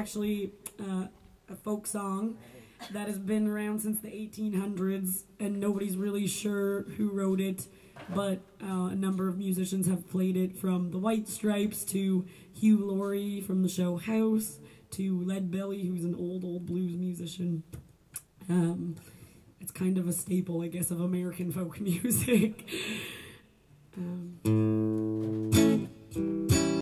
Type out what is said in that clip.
actually uh, a folk song that has been around since the 1800s, and nobody's really sure who wrote it. But uh, a number of musicians have played it, from the White Stripes to Hugh Laurie from the show House to Lead Belly, who's an old, old blues musician. Um, it's kind of a staple, I guess, of American folk music.